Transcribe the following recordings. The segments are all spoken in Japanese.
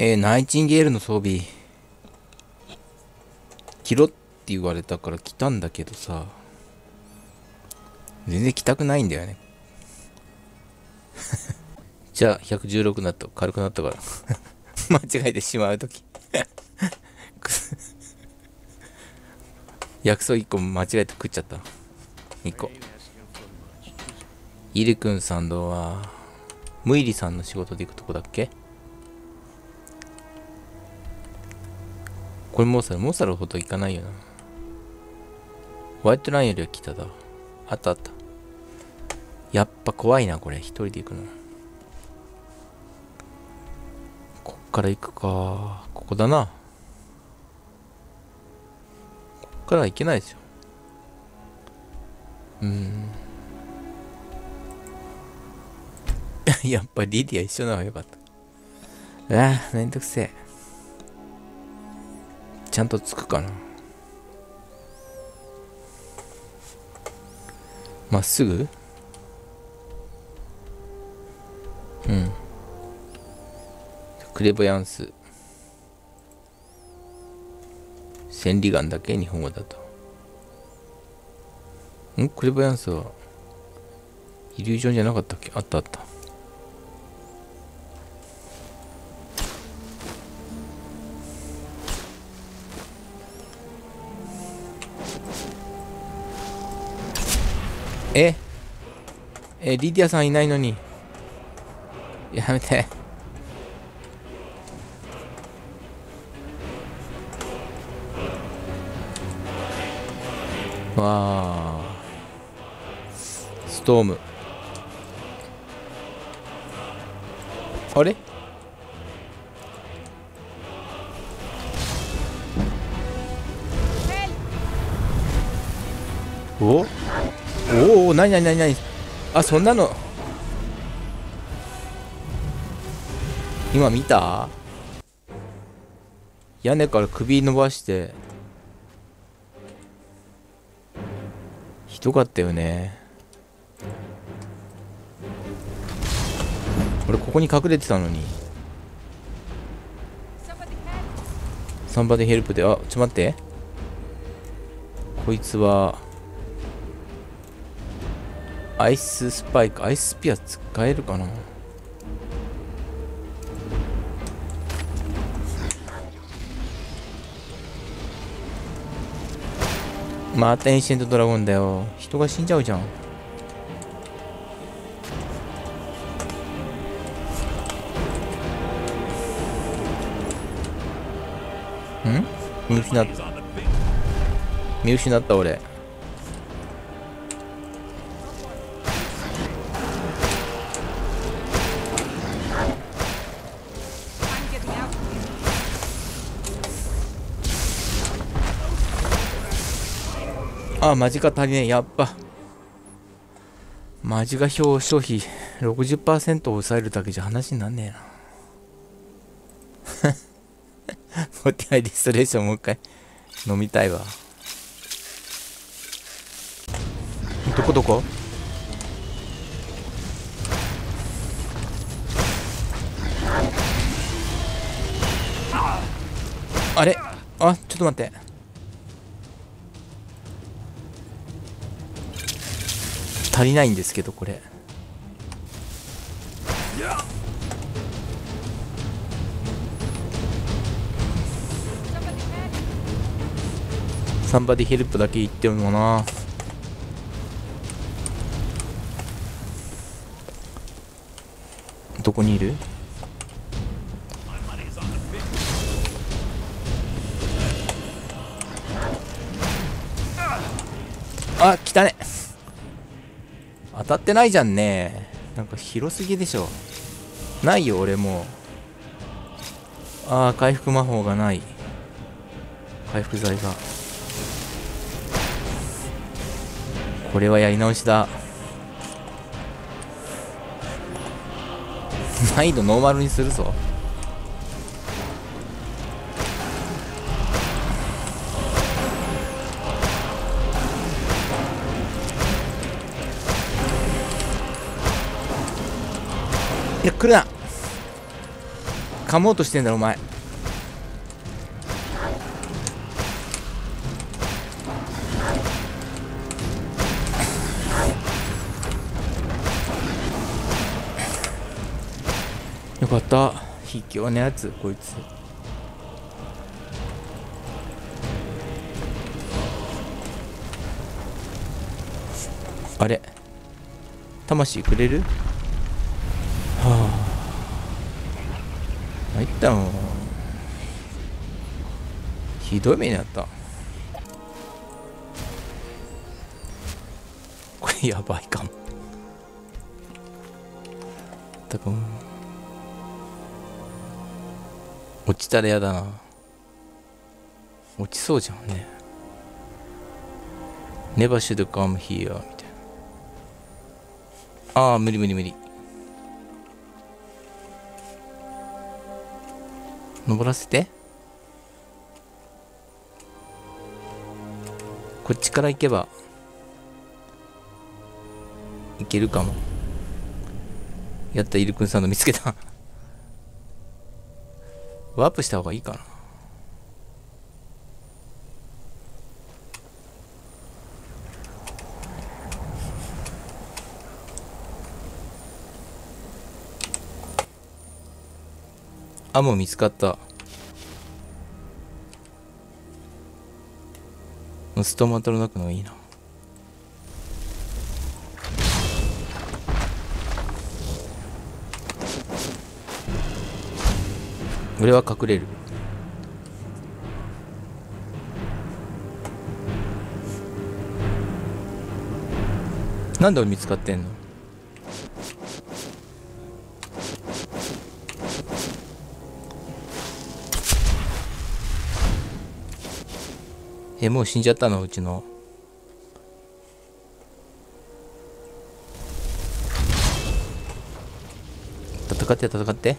えー、ナイチンゲールの装備。着ろって言われたから着たんだけどさ。全然着たくないんだよね。じゃあ116になった。軽くなったから。間違えてしまうとき 薬草1個間違えて食っちゃった。2個。イルくんさんとはムイリさんの仕事で行くとこだっけ？これモーサルモーサルほど行かないよな。ホワイトラインよりは北だ。あったあった。やっぱ怖いなこれ。一人で行くの。こっから行くか。ここだな。こっから行けないですよ。うん。やっぱリディア一緒なのがよかった。ああめんどくせえ。ちゃんとつくかな。まっすぐ？うん。クレボヤンス。千里眼だけ？日本語だと。ん？クレボヤンスは？イリュージョンじゃなかったっけ？あったあった。ええリディアさんいないのに。やめて。わあストーム。あれ？お？おなになになになにあそんなの。今見た？屋根から首伸ばして。ひどかったよね。俺ここに隠れてたのに。サンバでヘルプで。あちょっと待って。こいつはアイススパイクアイススピア使えるかな？またエンシェントドラゴンだよ。人が死んじゃうじゃん。ん？見失った見失った俺。あ、マジか足りねえ。やっぱ。マジが表消費60%を抑えるだけじゃ話になんねえな。モテアイリストレーションもう一回飲みたいわ。どこどこ？あれ？あ、ちょっと待って。足りないんですけどこれ。サンバディヘルプだけ言ってもな。どこにいる？あ来たね。当たってないじゃんね。なんか広すぎでしょ。ないよ俺も。うああ回復魔法がない。回復剤が。これはやり直しだ。難易度ノーマルにするぞいや来るな。噛もうとしてんだろお前。よかった。卑怯なやつこいつ。あれ？魂くれる？はあ。参ったもんひどい目にあった。これやばいかも。たくん落ちたらやだな。落ちそうじゃんね。Never should come here みたいな。ああ無理無理無理。登らせて。こっちから行けばいけるかも。やったイルくんさんの見つけた。ワープした方がいいかな。あもう見つかった。ストマトの中のいいな。俺は隠れる。なんで俺見つかってんの？えもう死んじゃったのうちの。戦って戦って。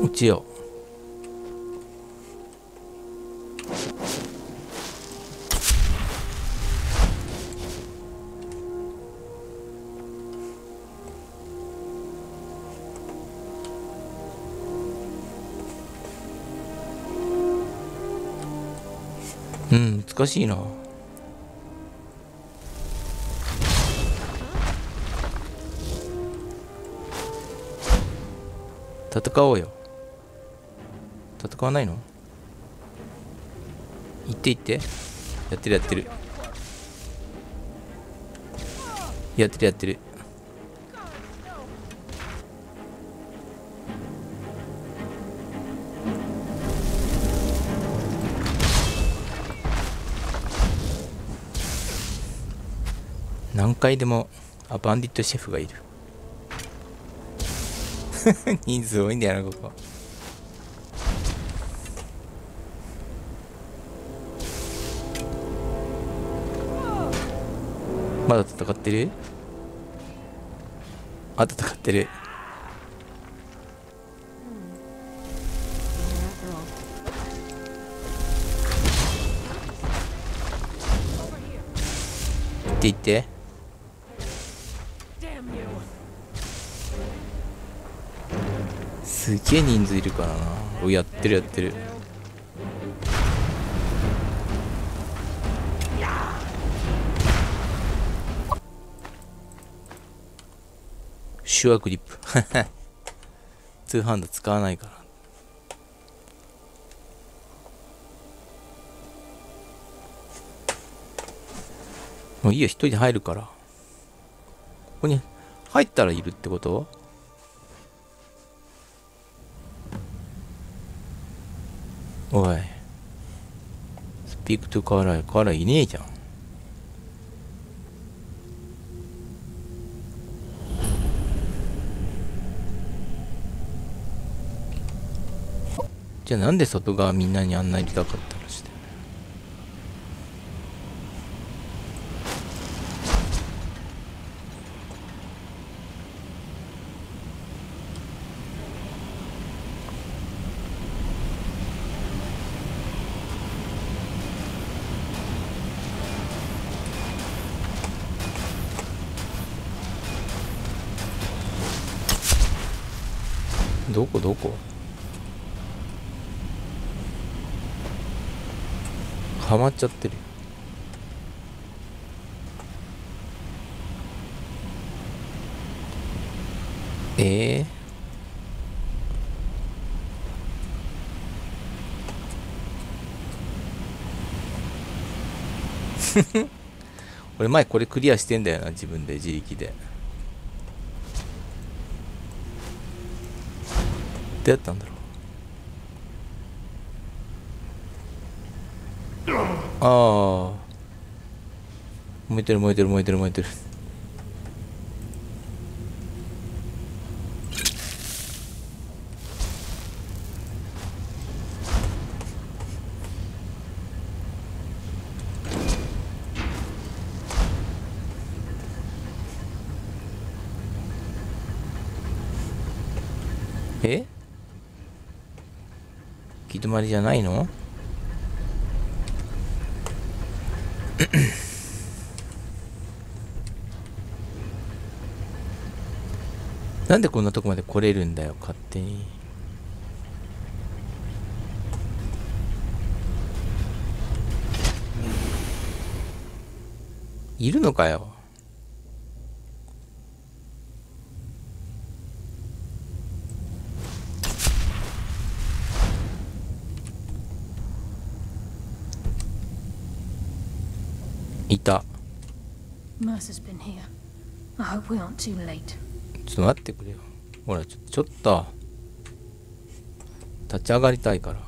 落ちよううん難しいな。戦おうよ。戦わないの？行って行って。やってるやってる。やってるやってる。何回でもあバンディットシェフがいる。人数多いんだよなここ。まだ戦ってる？あ戦ってる。って行って。すげえ人数いるからな。おやってるやってる。手話グリップ。ツーハンド使わないから。もういいよ一人で入るから。ここに入ったらいるってこと？ピクトゥカライカーライいねえじゃん。じゃあなんで外側みんなにあんな入れたかったらしてどこ？どこ？はまっちゃってる。ええ 俺前これクリアしてんだよな自分で自力で。どうやったんだろう？ああ。燃えてる燃えてる燃えてる燃えてる。じゃないの？なんでこんなとこまで来れるんだよ勝手に。いるのかよいたちょっと待ってくれよ。ほら、ちょ,ちょっと。立ち上がりたいから。ちょっ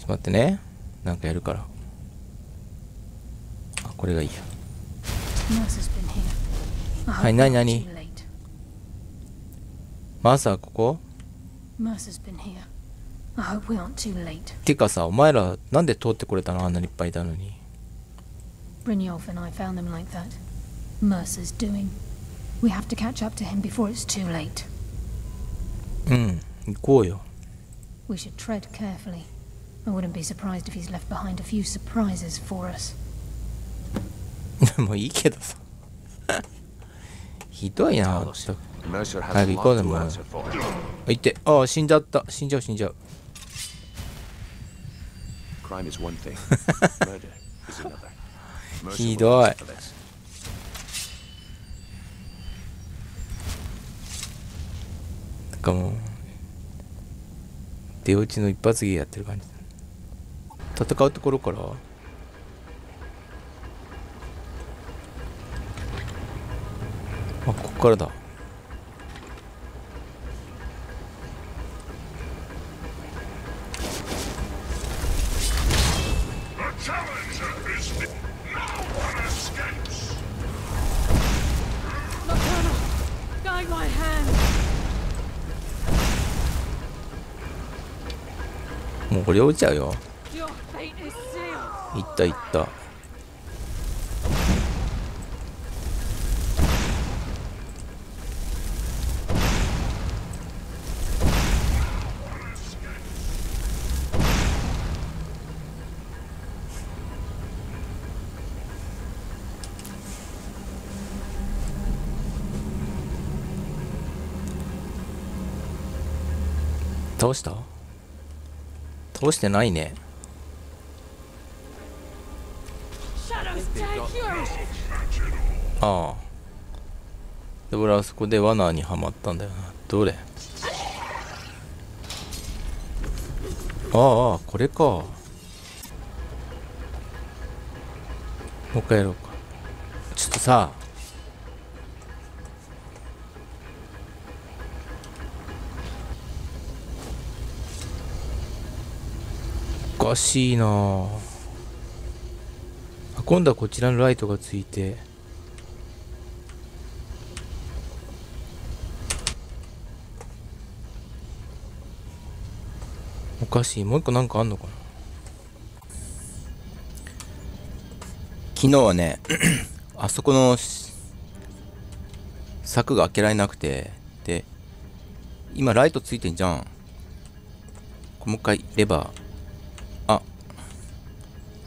と待ってね。なんかやるから。あ、これがいいや。はい、なになにマーサーここてかさ、お前ら、なんで通ってくれたの？あんなにいっぱいいたのに。Brynjolf and I found them like that. Mercer's doing. We have to catch up to him before it's too late. うん行こうよ We should tread carefully. I wouldn't be surprised if he's left behind a few surprises for us. もういいけどさひどいな Carlos, Mercer has Have a you lot got to them, uh, answer for. いってああ死んじゃった死んじゃう死んじゃう Crime is one thing, murder is another. ひどい。なんかもう出落ちの一発芸やってる感じ戦うところから。あここからだ。これ落ちちゃうよ。いったいった。倒した？倒してないね。ああ。で俺はそこで罠にはまったんだよな。どれ？ああこれか。もう一回やろうか。ちょっとさかしいな。あ今度はこちらのライトがついて。おかしい。もう一個なんかあんのかな？昨日はね あそこの柵が開けられなくてで今ライトついてんじゃん。もう一回レバー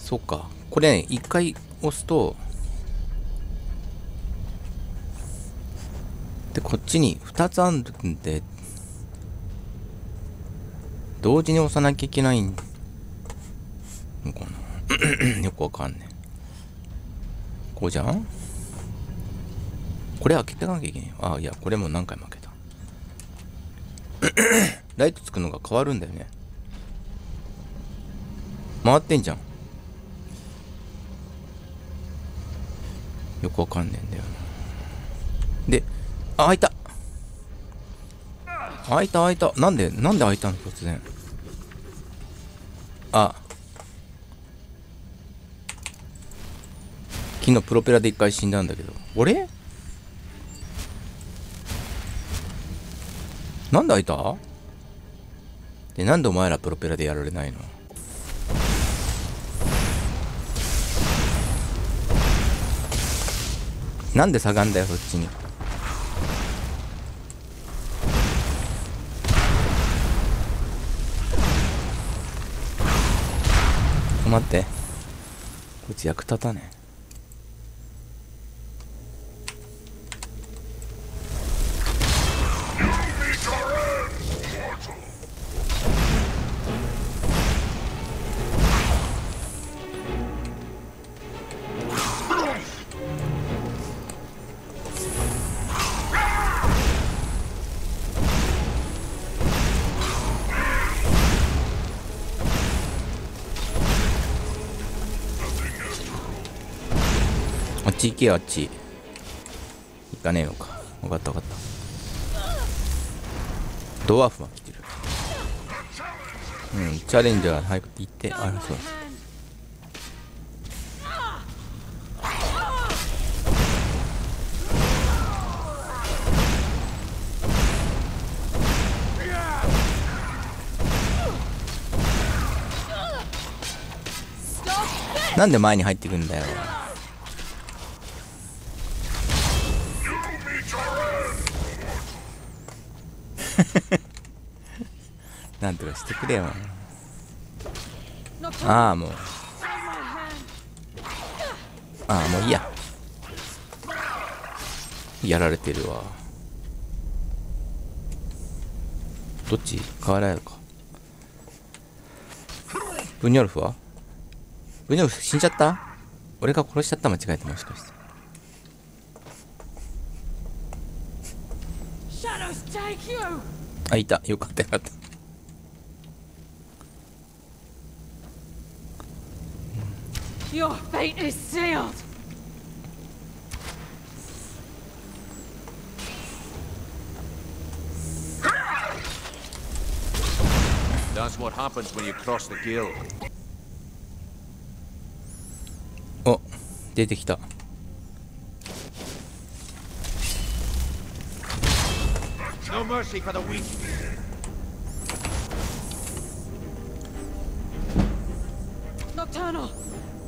そうか。これね一回押すとでこっちに2つあるんで同時に押さなきゃいけないのかな。よくわかんねこうじゃん？これ開けてかなきゃいけないあいやこれも何回も開けた。ライトつくのが変わるんだよね。回ってんじゃん。よくわかんねえんだよな。であ開いた。開いた開いた。なんでなんで開いたの？突然。あ。昨日プロペラで一回死んだんだけど。俺？なんで開いた？でなんでお前らプロペラでやられないの？なんで下がんだよそっちに。待って。こいつ役立たねえ。っち行けよあっち行かねえのか。分かった分かった。ドワーフは来てる。うんチャレンジャー早く行って。あそう。なんで前に入ってくんだよ。なんとかしてくれよ。ああもう。ああもういいや。やられてるわ。どっち変わらないのか。ブニョルフは？ブニョルフ死んじゃった？俺が殺しちゃった？間違えてもしかして!あいた。よかったよかった Your fate is sealed! That's what happens when you cross the guild. お出てきた No mercy for the weak. Nocturnal! Guide my hand! Stop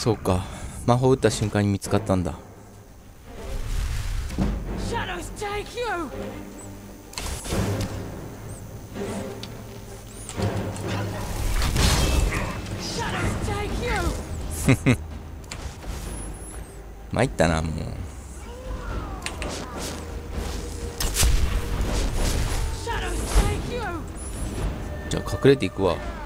そうか。魔法打った瞬間に見つかったんだ。まいったなもう。じゃあ隠れていくわ。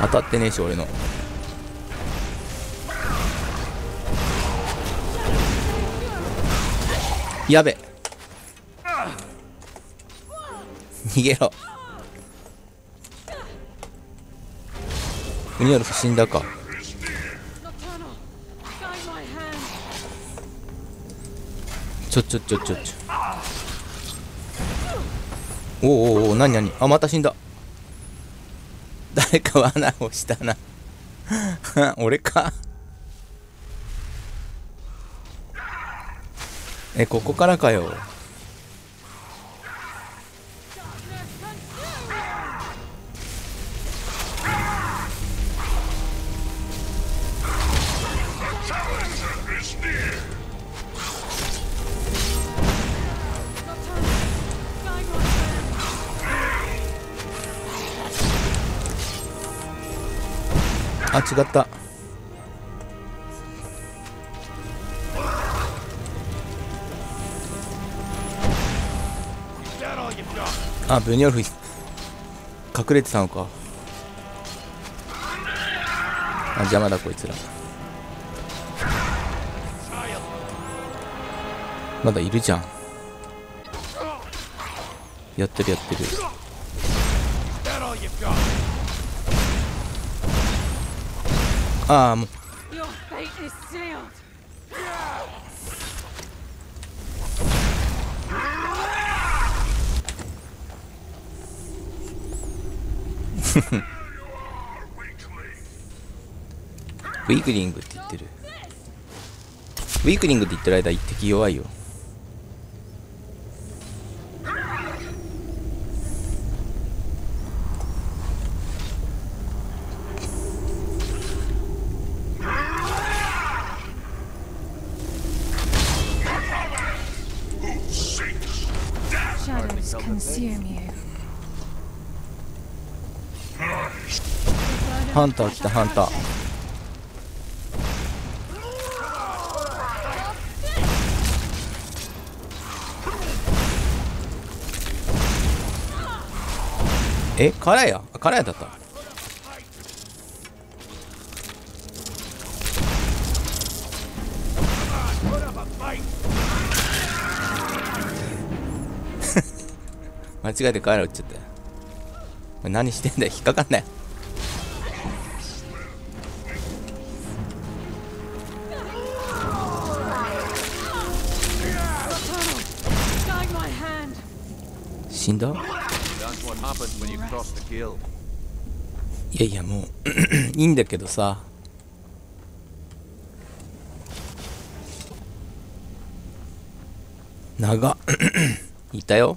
当たってねえし俺の。やべ。逃げろ。ウニョルフ死んだか。ちょちょちょちょちょ。おおおお何何？あまた死んだ。誰か罠をしたな。俺か？えここからかよ。あ違った。あブニョルフ隠れてたのか。あ邪魔だこいつら。まだいるじゃん。やってるやってる。Ah, Um. Your fate is sealed. ウィークリングって言ってるウィークリングって言ってる間一滴弱いよ Shadows consume you. ハンター来たハンターえカラヤカラヤだった間違えてカラヤ撃っちゃったよお前何してんだよ。引っかかんなよ。Guide my hand. 死んだ.いやいやもう いいんだけどさ。長っ。いたよ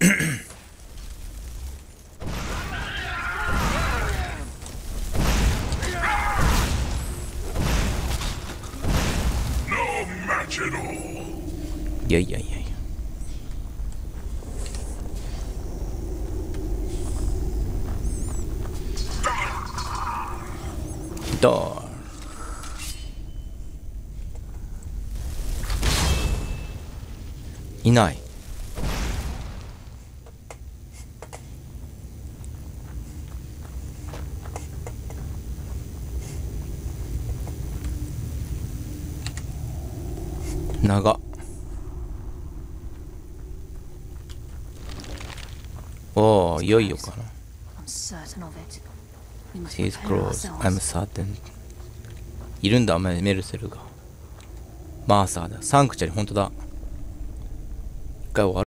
いやいやいやいや。ドーいない。おおいよいよかな。He's close. I'm いるんだメルセルが。マーサーだ。サンクチャリ本当だ。一回終わる。